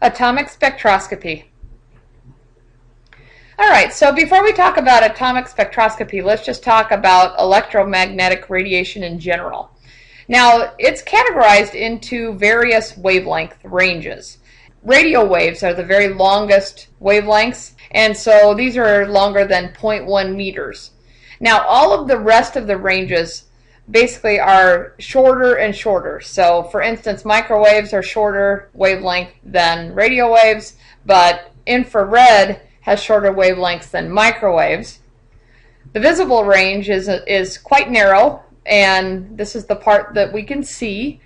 atomic spectroscopy. All right, so before we talk about atomic spectroscopy, let's just talk about electromagnetic radiation in general. Now, it's categorized into various wavelength ranges. Radio waves are the very longest wavelengths, and so these are longer than 0.1 meters. Now, all of the rest of the ranges basically are shorter and shorter. So, for instance, microwaves are shorter wavelength than radio waves, but infrared has shorter wavelengths than microwaves. The visible range is, is quite narrow, and this is the part that we can see.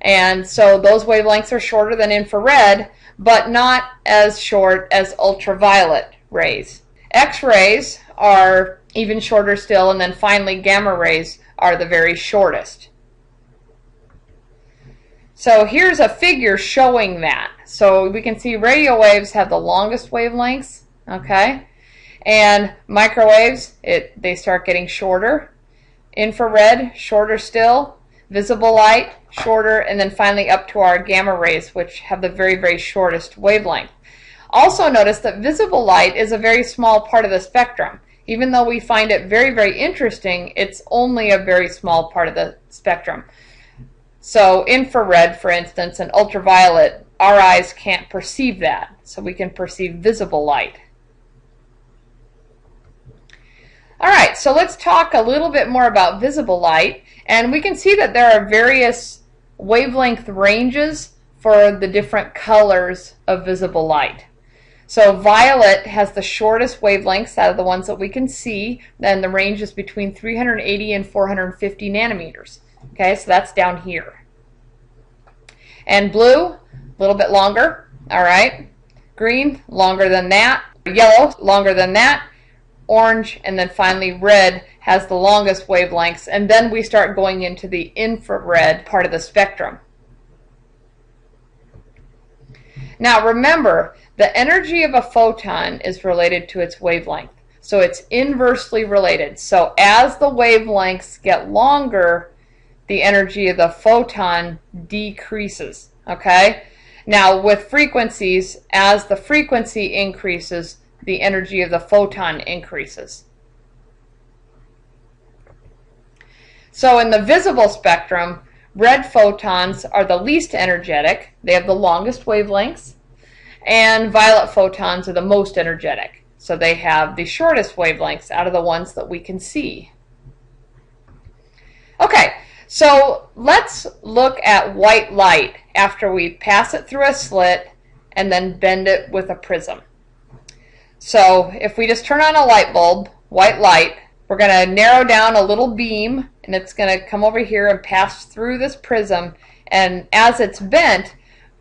And so those wavelengths are shorter than infrared, but not as short as ultraviolet rays. X-rays are even shorter still, and then finally gamma rays are the very shortest. So here's a figure showing that. So we can see radio waves have the longest wavelengths, okay? And microwaves, it they start getting shorter. Infrared, shorter still. Visible light, shorter, and then finally up to our gamma rays, which have the very, very shortest wavelength. Also notice that visible light is a very small part of the spectrum. Even though we find it very, very interesting, it's only a very small part of the spectrum. So infrared, for instance, and ultraviolet, our eyes can't perceive that. So we can perceive visible light. All right, so let's talk a little bit more about visible light. And we can see that there are various wavelength ranges for the different colors of visible light. So violet has the shortest wavelengths out of the ones that we can see, and the range is between 380 and 450 nanometers. Okay, so that's down here. And blue, a little bit longer, all right. Green, longer than that. Yellow, longer than that. Orange, and then finally red has the longest wavelengths, and then we start going into the infrared part of the spectrum. Now remember, the energy of a photon is related to its wavelength. So it's inversely related. So as the wavelengths get longer, the energy of the photon decreases. Okay? Now with frequencies, as the frequency increases, the energy of the photon increases. So in the visible spectrum, red photons are the least energetic. They have the longest wavelengths and violet photons are the most energetic. So they have the shortest wavelengths out of the ones that we can see. Okay, so let's look at white light after we pass it through a slit and then bend it with a prism. So if we just turn on a light bulb, white light, we're going to narrow down a little beam and it's going to come over here and pass through this prism and as it's bent,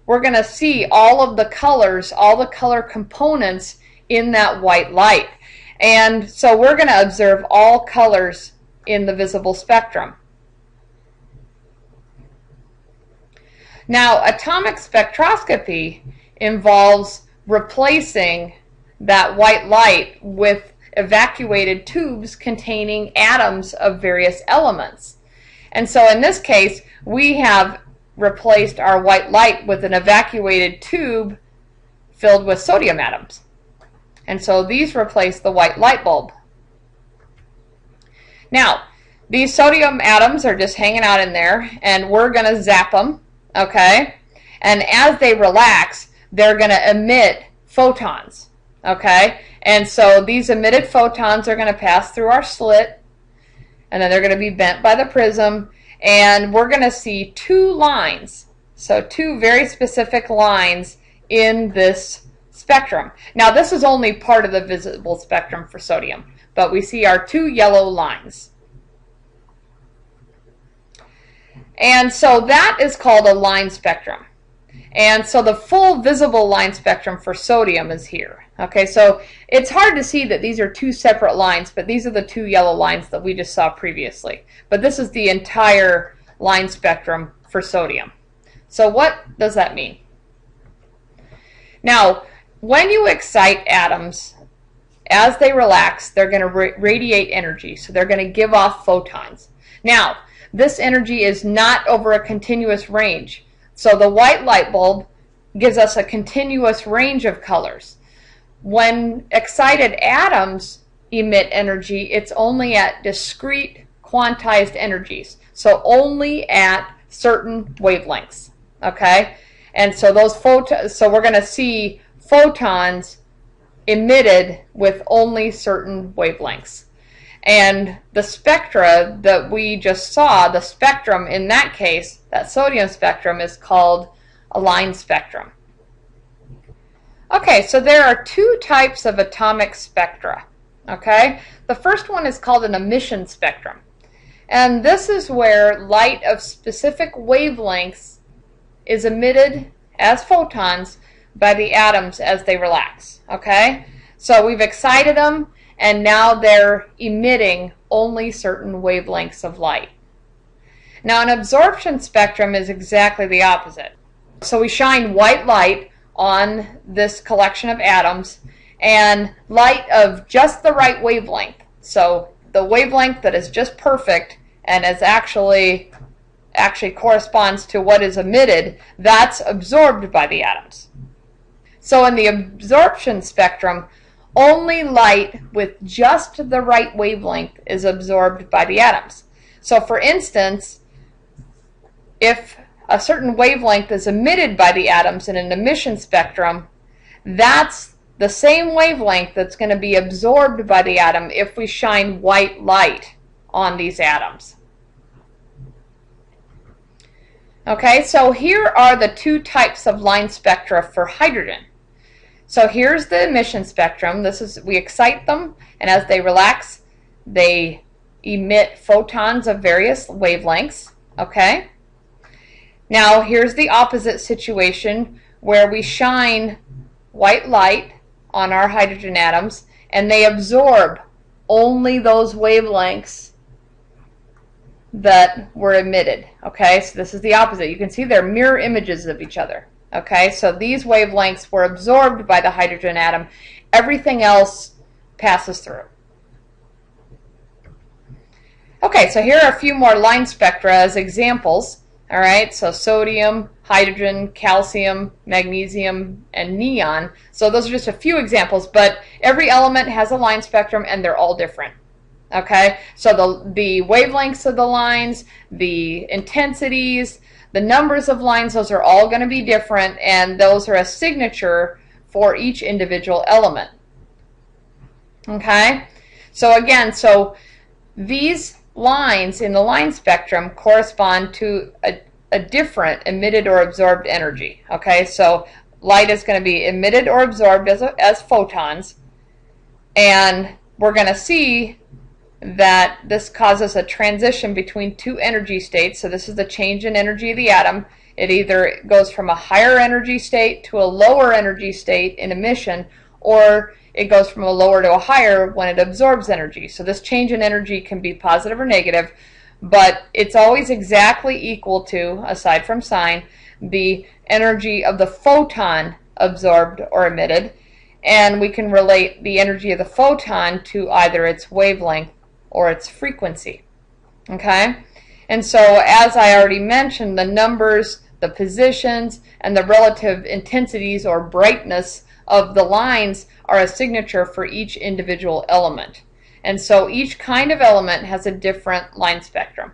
we're going to see all of the colors, all the color components in that white light. And so we're going to observe all colors in the visible spectrum. Now, atomic spectroscopy involves replacing that white light with evacuated tubes containing atoms of various elements. And so in this case, we have replaced our white light with an evacuated tube filled with sodium atoms. And so these replace the white light bulb. Now, these sodium atoms are just hanging out in there, and we're going to zap them, okay? And as they relax, they're going to emit photons, okay? And so these emitted photons are going to pass through our slit, and then they're going to be bent by the prism, and we're going to see two lines. So two very specific lines in this spectrum. Now this is only part of the visible spectrum for sodium, but we see our two yellow lines. And so that is called a line spectrum. And so the full visible line spectrum for sodium is here. Okay, so it's hard to see that these are two separate lines, but these are the two yellow lines that we just saw previously. But this is the entire line spectrum for sodium. So what does that mean? Now, when you excite atoms, as they relax, they're going to ra radiate energy. So they're going to give off photons. Now, this energy is not over a continuous range. So the white light bulb gives us a continuous range of colors. When excited atoms emit energy, it's only at discrete quantized energies. So only at certain wavelengths. Okay? And so those photons, so we're going to see photons emitted with only certain wavelengths. And the spectra that we just saw, the spectrum in that case, that sodium spectrum, is called a line spectrum. Okay, so there are two types of atomic spectra. Okay, the first one is called an emission spectrum. And this is where light of specific wavelengths is emitted as photons by the atoms as they relax. Okay, so we've excited them and now they're emitting only certain wavelengths of light. Now an absorption spectrum is exactly the opposite. So we shine white light on this collection of atoms and light of just the right wavelength. So the wavelength that is just perfect and is actually actually corresponds to what is emitted, that's absorbed by the atoms. So in the absorption spectrum, only light with just the right wavelength is absorbed by the atoms. So for instance, if a certain wavelength is emitted by the atoms in an emission spectrum, that's the same wavelength that's going to be absorbed by the atom if we shine white light on these atoms. Okay, so here are the two types of line spectra for hydrogen. So here's the emission spectrum. This is we excite them, and as they relax, they emit photons of various wavelengths. Okay. Now here's the opposite situation where we shine white light on our hydrogen atoms and they absorb only those wavelengths that were emitted. Okay, so this is the opposite. You can see they're mirror images of each other. Okay, so these wavelengths were absorbed by the hydrogen atom. Everything else passes through. Okay, so here are a few more line spectra as examples. All right, so sodium, hydrogen, calcium, magnesium, and neon. So those are just a few examples, but every element has a line spectrum and they're all different. Okay, so the, the wavelengths of the lines, the intensities, the numbers of lines, those are all going to be different and those are a signature for each individual element. Okay, so again, so these lines in the line spectrum correspond to a, a different emitted or absorbed energy. Okay, so light is going to be emitted or absorbed as, a, as photons, and we're going to see that this causes a transition between two energy states. So this is the change in energy of the atom. It either goes from a higher energy state to a lower energy state in emission, or it goes from a lower to a higher when it absorbs energy. So this change in energy can be positive or negative, but it's always exactly equal to, aside from sign, the energy of the photon absorbed or emitted. And we can relate the energy of the photon to either its wavelength or its frequency. Okay? And so, as I already mentioned, the numbers, the positions, and the relative intensities or brightness of the lines are a signature for each individual element. And so each kind of element has a different line spectrum.